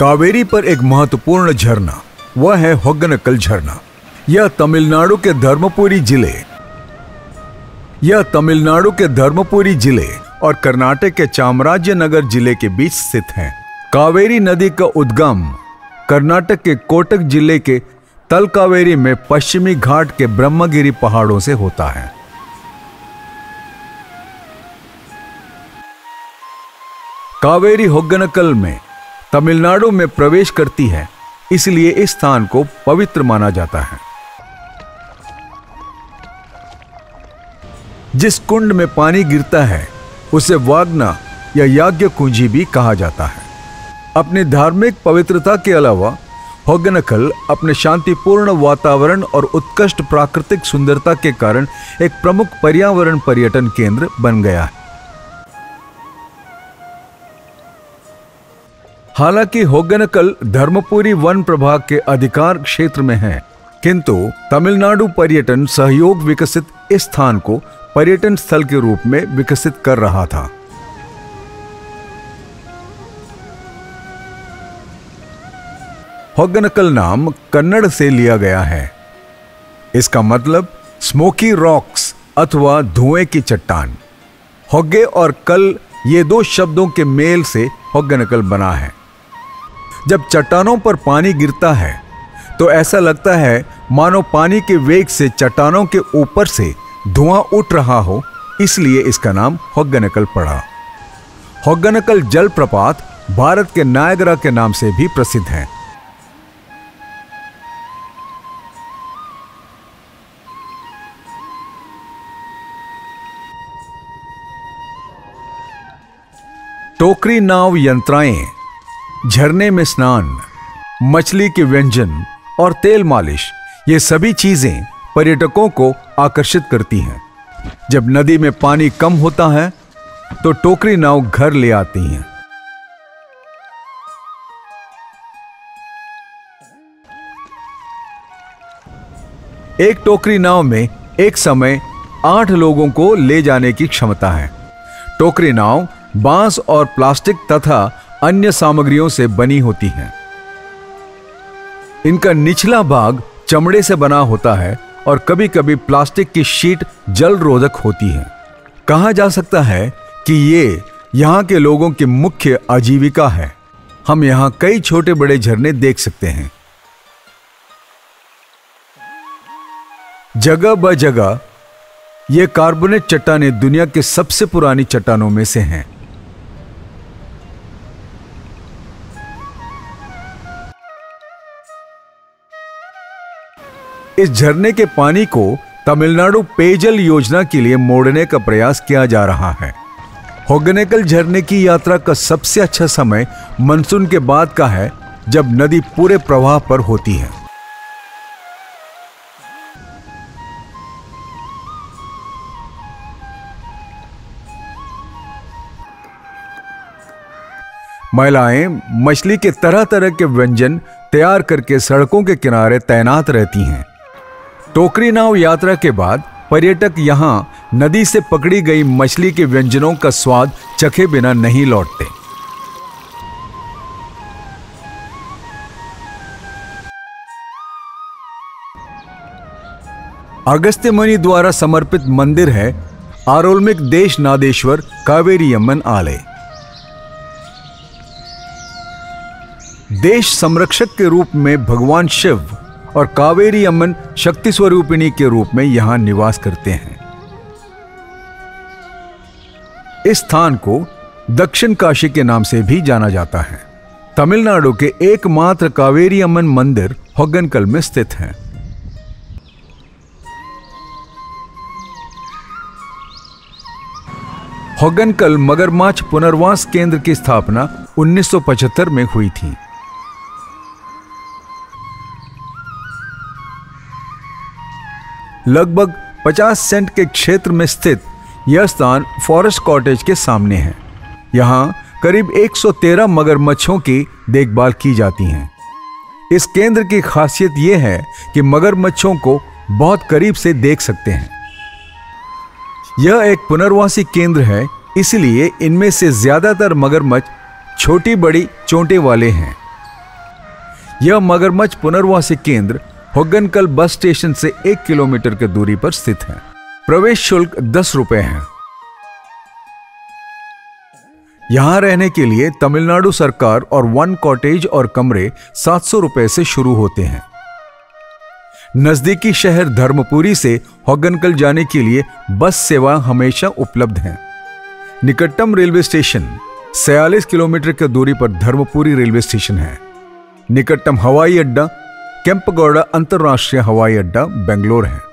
कावेरी पर एक महत्वपूर्ण झरना, वह है होगनकल झरना। यह तमिलनाडु के धर्मपुरी ज़िले। यह तमिलनाडु के धर्मपुरी ज़िले और कर्नाटक के चामराजनगर ज़िले के बीच स्थित है। कावेरी नदी का उद्गम कर्नाटक के कोटक ज़िले के तलकावेरी में पश्चिमी घाट के ब्रह्मगिरी पहाड़ों से होता है। कावेरी होगनकल में तमिलनाडु में प्रवेश करती है, इसलिए इस स्थान को पवित्र माना जाता है। जिस कुंड में पानी गिरता है, उसे वागना या याज्ञ कुंजी भी कहा जाता है। अपनी धार्मिक पवित्रता के अलावा होगनकल अपने शांतिपूर्ण वातावरण और उत्कृष्ट प्राकृतिक सुंदरता के कारण एक प्रमुख पर्यावरण पर्यटन केंद्र बन गया है। हालाँकि होगनकल धर्मपुरी वन प्रभाग के अधिकार क्षेत्र में है, किंतु तमिलनाडु पर्यटन सहयोग विकसित इस स्थान को पर्यटन स्थल के रूप में विकसित कर रहा था। होगनकल नाम कन्नड़ से लिया गया है। इसका मतलब स्मोकी रॉक्स अथवा धुएँ की चट्टान। होगे और कल ये दो शब्दों के मेल से होगनकल बना है। जब चट्टानों पर पानी गिरता है तो ऐसा लगता है, मानो पानी के वेग से चट्टानों के ऊपर से धुआँ उठ रहा हो, इसलिए इसका नाम होगनकल पड़ा। होगनकल जलप्रपात भारत के नायगरा के नाम से भी प्रसिद्ध है। टोकरी नाव यंत्राएँ, झरने में स्नान, मछली के व्यंजन और तेल मालिश, ये सभी चीज़ें पर्यटकों को आकर्षित करती हैं। जब नदी में पानी कम होता है तो टोकरी नाव घर ले आती हैं। एक टोकरी नाव में एक समय आठ लोगों को ले जाने की क्षमता है। टोकरी नाव बाँस और प्लास्टिक तथा अन्य सामग्रियों से बनी होती हैं। इनका निचला भाग चमड़े से बना होता है और कभी कभी प्लास्टिक की शीट जल रोधक होती है। कहा जा सकता है कि ये यहाँ के लोगों की मुख्य आजीविका है। हम यहाँ कई छोटे बड़े झरने देख सकते हैं। जगह ब जगह ये कार्बोनेट चट्टाने दुनिया के सबसे पुरानी चट्टानों में से हैं। इस झरने के पानी को तमिलनाडु पेयजल योजना के लिए मोड़ने का प्रयास किया जा रहा है। होगनेकल झरने की यात्रा का सबसे अच्छा समय मानसून के बाद का है, जब नदी पूरे प्रवाह पर होती है। महिलाएँ मछली के तरह तरह के व्यंजन तैयार करके सड़कों के किनारे तैनात रहती हैं। टोकरी नाव यात्रा के बाद पर्यटक यहाँ नदी से पकड़ी गई मछली के व्यंजनों का स्वाद चखे बिना नहीं लौटते। अगस्त्य मुनि द्वारा समर्पित मंदिर है आरोलमिक देश नादेश्वर कावेरी अम्मन आलय। देश संरक्षक के रूप में भगवान शिव और कावेरी अम्मन शक्ति स्वरूपिणी के रूप में यहाँ निवास करते हैं। इस स्थान को दक्षिण काशी के नाम से भी जाना जाता है। तमिलनाडु के एकमात्र कावेरी अम्मन मंदिर होगनकल में स्थित है। होगनकल मगरमाछ पुनर्वास केंद्र की स्थापना 1975 में हुई थी। लगभग 50 सेंट के क्षेत्र में स्थित यह स्थान फॉरेस्ट कॉटेज के सामने है। यहाँ करीब 113 मगरमच्छों की देखभाल की जाती है। इस केंद्र की खासियत यह है कि मगरमच्छों को बहुत करीब से देख सकते हैं। यह एक पुनर्वासी केंद्र है, इसलिए इनमें से ज़्यादातर मगरमच्छ छोटी बड़ी चोंटे वाले हैं। यह मगरमच्छ पुनर्वासी केंद्र होगनकल बस स्टेशन से एक किलोमीटर की दूरी पर स्थित है। प्रवेश शुल्क दस रुपए है। यहाँ रहने के लिए तमिलनाडु सरकार और वन कॉटेज और कमरे सात सौ रुपए से शुरू होते हैं। नजदीकी शहर धर्मपुरी से होगनकल जाने के लिए बस सेवा हमेशा उपलब्ध है। निकटतम रेलवे स्टेशन 46 किलोमीटर की दूरी पर धर्मपुरी रेलवे स्टेशन है। निकटतम हवाई अड्डा केंपगौड़ा अंतर्राष्ट्रीय हवाई अड्डा बेंगलोर है